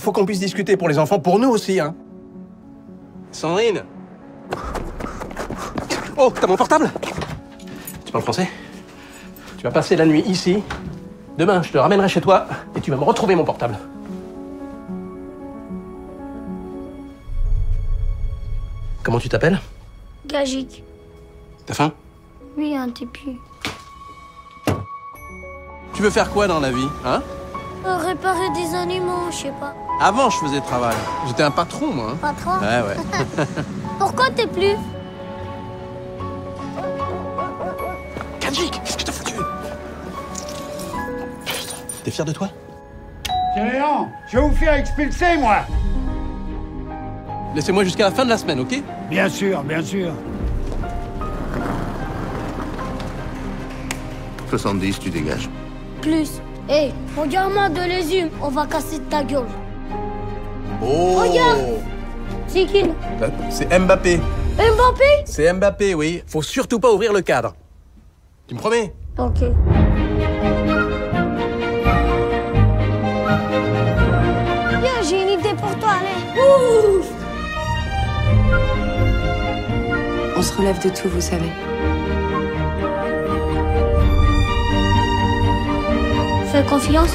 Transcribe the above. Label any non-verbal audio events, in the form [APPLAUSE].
faut qu'on puisse discuter pour les enfants, pour nous aussi, hein. Sandrine Oh, t'as mon portable? Tu parles français? Tu vas passer la nuit ici. Demain, je te ramènerai chez toi et tu vas me retrouver mon portable. Comment tu t'appelles? Gagique. T'as faim? Oui, un tipi. Tu veux faire quoi dans la vie, hein? Euh, réparer des animaux, je sais pas. Avant, je faisais travail. J'étais un patron, moi. hein. Patron Ouais, ouais. [LAUGHS] Pourquoi t'es plus Kajik, qu'est-ce que t'as foutu? Putain, T'es fier de toi? Géant, je vais vous faire expulser, moi Laissez-moi jusqu'à la fin de la semaine, ok? Bien sûr, bien sûr. 70, tu dégages. Plus. Hé, regarde-moi de légumes, on va casser ta gueule. Oh Regarde. C'est qui là C'est Mbappé. Mbappé C'est Mbappé, oui. Faut surtout pas ouvrir le cadre. Tu me promets Ok. Viens, j'ai une idée pour toi, allez. Ouh On se relève de tout, vous savez. Fais confiance.